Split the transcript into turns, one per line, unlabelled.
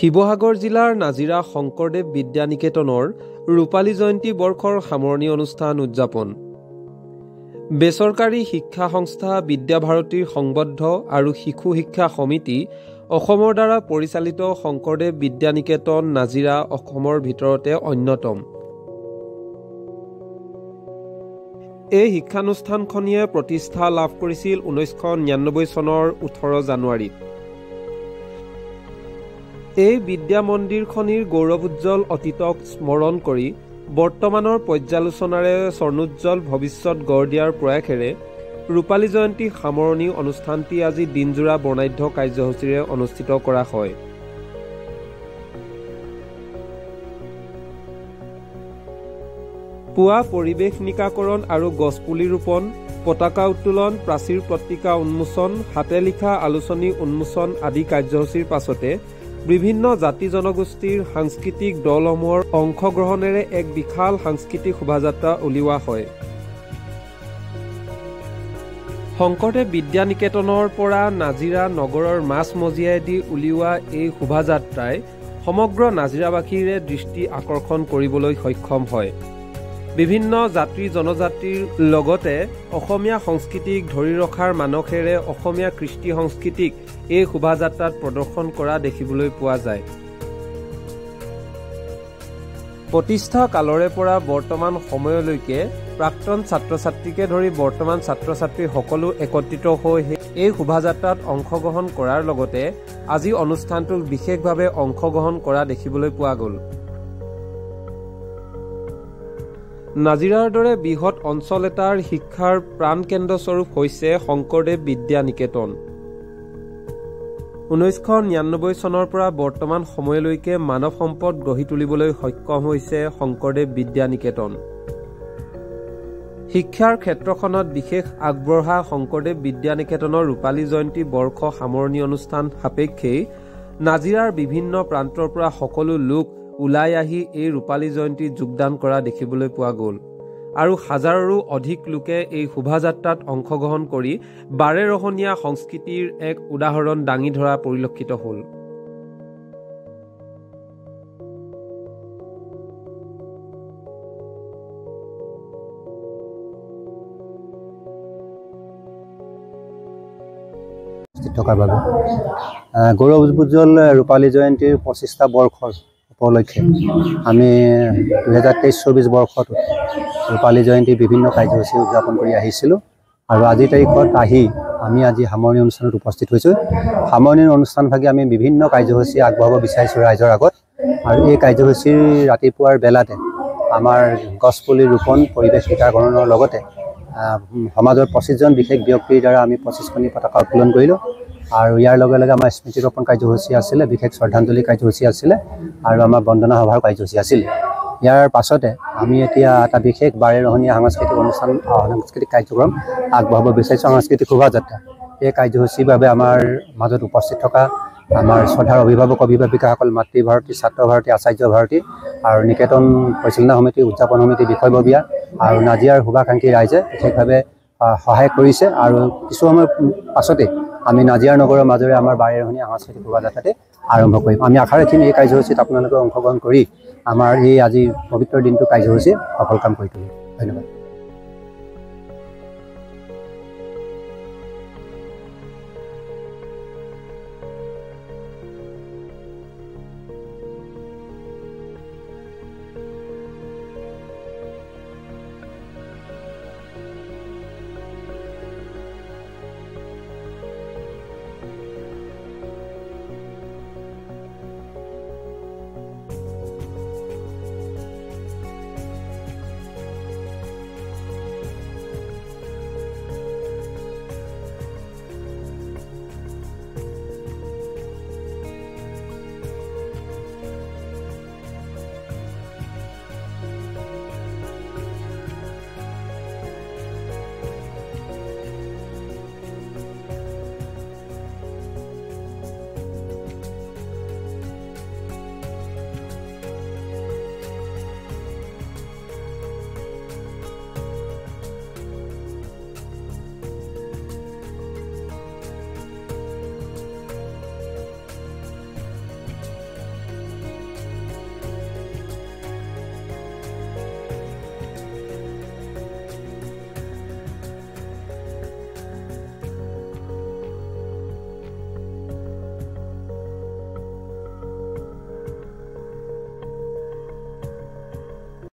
শিৱসাগৰ জিলাৰ নাজিৰা শংকৰদেৱ বিদ্যানিকেতনৰ ৰূপালী জয়ন্তী বৰ্ষৰ সামৰণি অনুষ্ঠান উদযাপন। বেচৰকাৰী শিক্ষা সংস্থা বিদ্যাভাৰতীৰ সংবদ্ধ আৰু শিশু শিক্ষা সমিতি অসমৰ দ্বাৰা পৰিচালিত শংকৰদেৱ বিদ্যানিকেতন নাজিৰা অসমৰ ভিতৰতে অন্যতম। এই শিক্ষানুষ্ঠানখনিয়ে প্ৰতিষ্ঠা লাভ কৰিছিল ঊনৈছশ নিৰান্নব্বৈ চনৰ ওঠৰ জানুৱাৰীত। এই বিদ্যা মন্দিৰখনিৰ গৌৰৱোজ্জ্বল অতীতক স্মৰণ কৰি বৰ্তমানৰ পৰ্যালোচনাৰে স্বৰ্ণোজ্জ্বল ভৱিষ্যত গঢ় দিয়াৰ প্ৰয়াসেৰে ৰূপালী জয়ন্তী সামৰণি অনুষ্ঠানটি আজি দিনজোৰা বৰ্ণাঢ্য কাৰ্যসূচীৰে অনুষ্ঠিত কৰা হয়। পুৱা পৰিৱেশ নিকাকৰণ আৰু গছপুলি ৰোপণ পতাকা উত্তোলন প্ৰাচীৰ পত্ৰিকা উন্মোচন হাতে লিখা আলোচনী উন্মোচন আদি কাৰ্যসূচীৰ পাছতে বিভিন্ন জাতি জনগোষ্ঠীৰ সাংস্কৃতিক দলসমূহৰ অংশগ্ৰহণেৰে এক বিশাল সাংস্কৃতিক শোভাযাত্ৰা উলিওৱা হয়। শংকৰদেৱ বিদ্যানিকেতনৰ পৰা নাজিৰা নগৰৰ মাজমজিয়াইদি উলিওৱা এই শোভাযাত্ৰাই সমগ্ৰ নাজিৰাবাসীৰে দৃষ্টি আকৰ্ষণ কৰিবলৈ সক্ষম হয়। বিভিন্ন জাতি জনজাতিৰ লগতে অসমীয়া সংস্কৃতিক ধৰি ৰখাৰ মানসেৰে অসমীয়া কৃষ্টি সংস্কৃতিক এই শোভাযাত্ৰাত প্ৰদৰ্শন কৰা দেখিবলৈ পোৱা যায়। প্ৰতিষ্ঠা কালৰে পৰা বৰ্তমান সময়লৈকে প্ৰাক্তন ছাত্ৰ ছাত্ৰীকে ধৰি বৰ্তমান ছাত্ৰ ছাত্ৰী সকলো একত্ৰিত হৈ এই শোভাযাত্ৰাত অংশগ্ৰহণ কৰাৰ লগতে আজি অনুষ্ঠানটোত বিশেষভাৱে অংশগ্ৰহণ কৰা দেখিবলৈ পোৱা গ'ল। নাজিৰাৰ দৰে বৃহৎ অঞ্চল এটাৰ শিক্ষাৰ প্ৰাণকেন্দ্ৰস্বৰূপ হৈছে শংকৰদেৱ বিদ্যা নিকেতন ঊনৈছশ নিৰান্নব্বৈ চনৰ পৰা বৰ্তমান সময়লৈকে মানৱ সম্পদ গঢ়ি তুলিবলৈ সক্ষম হৈছে শংকৰদেৱ বিদ্যা নিকেতন শিক্ষাৰ ক্ষেত্ৰখনত বিশেষ আগবঢ়া শংকৰদেৱ বিদ্যা নিকেতনৰ ৰূপালী জয়ন্তী বৰ্ষ সামৰণি অনুষ্ঠান সাপেক্ষেই নাজিৰাৰ বিভিন্ন প্ৰান্তৰ পৰা সকলো লোক ওলাই আহি এই ৰূপালী জয়ন্তীত যোগদান কৰা দেখিবলৈ পোৱা গ'ল। আৰু হাজাৰৰো অধিক লোকে এই শোভাযাত্ৰাত অংশগ্ৰহণ কৰি বাৰেৰহণীয়া সংস্কৃতিৰ এক উদাহৰণ দাঙি ধৰা পৰিলক্ষিত হ'ল।
থকাৰ বাবে গৌৰৱোজ্জ্বল ৰূপালী জয়ন্তীৰ পঁচিছটা বৰ্ষৰ উপলক্ষে। আমি দুহেজাৰ তেইছ চৌবিছ বৰ্ষত ৰূপালী জয়ন্তীৰ বিভিন্ন কাৰ্যসূচী উদযাপন কৰি আহিছিলোঁ আৰু আজিৰ তাৰিখত আহি আমি আজি সামৰণি অনুষ্ঠানত উপস্থিত হৈছোঁ। সামৰণি অনুষ্ঠানভাগে আমি বিভিন্ন কাৰ্যসূচী আগবঢ়াব বিচাৰিছোঁ ৰাইজৰ আগত আৰু এই কাৰ্যসূচীৰ ৰাতিপুৱাৰ বেলাতে আমাৰ গছপুলি ৰোপণ পৰিৱেশ টীকাকৰণৰ লগতে সমাজৰ পঁচিছজন বিশেষ ব্যক্তিৰ দ্বাৰা আমি পঁচিছখনি পতাকা উত্তোলন কৰিলোঁ। আৰু ইয়াৰ লগে লগে আমাৰ স্মৃতি ৰোপণ কাৰ্যসূচী আছিলে বিশেষ শ্ৰদ্ধাঞ্জলি কাৰ্যসূচী আছিলে আৰু আমাৰ বন্দনা সভাৰ কাৰ্যসূচী আছিলে। ইয়াৰ পাছতে আমি এতিয়া এটা বিশেষ বাৰেৰহণীয়া সাংস্কৃতিক অনুষ্ঠান সাংস্কৃতিক কাৰ্যক্ৰম আগবঢ়াব বিচাৰিছোঁ সাংস্কৃতিক শোভাযাত্ৰা। এই কাৰ্যসূচীৰ বাবে আমাৰ মাজত উপস্থিত থকা আমাৰ শ্ৰদ্ধাৰ অভিভাৱক অভিভাৱিকাসকল মাতৃভাৰতী ছাত্ৰ ভাৰতী আচাৰ্য ভাৰতী আৰু নিকেতন পৰিচালনা সমিতি উদযাপন সমিতি বিষয়ববীয়া আৰু নাজিয়াৰ শুভাকাংক্ষী ৰাইজে বিশেষভাৱে সহায় কৰিছে আৰু কিছু সময়ৰ পাছতেই আমি নাজিয়াৰ নগৰৰ মাজেৰে আমাৰ বাৰেৰহণীয়া সাংস্কৃতিক শোভাযাত্ৰাতে আৰম্ভ কৰিম। আমি আশা ৰাখিম এই কাৰ্যসূচীত আপোনালোকে অংশগ্ৰহণ কৰি আমাৰ এই আজি পবিত্ৰ দিনটো কাৰ্যসূচী সফল কাম কৰি তুলিম। ধন্যবাদ।